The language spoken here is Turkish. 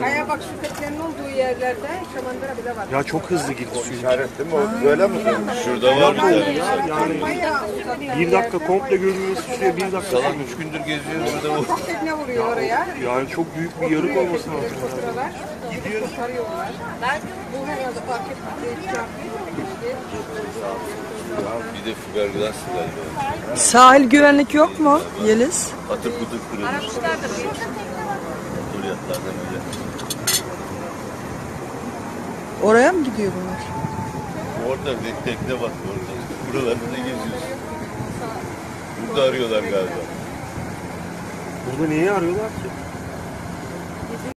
Kaya bak şu teknenin olduğu yerlerde şamandıra bile var. Ya çok hızlı girdi suyu. İşaretli mi o? Böyle mi? Şurada var bir tane. Yani Bayağı bir dakika komple görünmesi sürüyor bir dakika. Salak üç gündür geziyoruz burada. bu. Çok tekne vuruyor oraya. Yani çok büyük bir yarık olması lazım. Faturalar. Kurtarıyorlar. Bu herhalde fark etmedi. Hiç yapmıyor. Bir de fiberglass galiba. Sahil güvenlik yok mu Yeliz? Atıp kutup kırılmış. Dur yatlardan bile. Oraya mı gidiyor bunlar? Orada bir tekne bak orada. Buralarda ne geziyorsun? Burada arıyorlar galiba. Burada neyi arıyorlar ki?